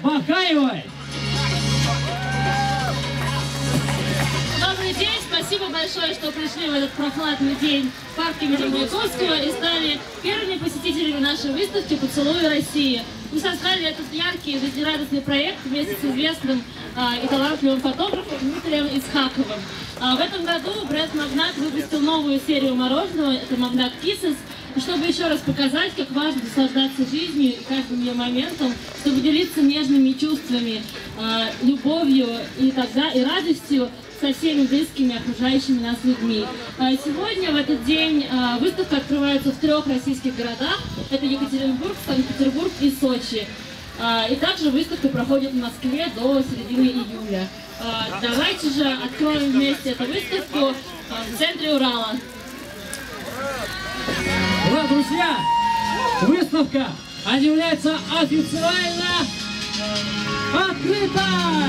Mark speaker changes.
Speaker 1: Бахаевой.
Speaker 2: Добрый день, спасибо большое, что пришли в этот прохладный день в парк имени и стали первыми посетителями нашей выставки «Поцелуй России». Мы создали этот яркий, жизнерадостный проект вместе с известным а, и талантливым фотографом Дмитрием Исхаковым. А, в этом году бренд «Магнат» выпустил новую серию мороженого, это «Магнат Kisses», и чтобы еще раз показать, как важно наслаждаться жизнью и каждым ее моментом, чтобы делиться нежными чувствами, а, любовью и тогда и радостью со всеми близкими окружающими нас людьми. А, Сегодня, в этот день, а, выставка открывается в трех российских городах. Это Екатеринбург, Санкт-Петербург и Сочи. И также выставка проходит в Москве до середины июля. Давайте же откроем вместе эту выставку в центре Урала.
Speaker 1: Выставка объявляется официально открыта!